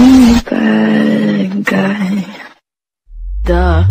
I'm a bad guy. Duh.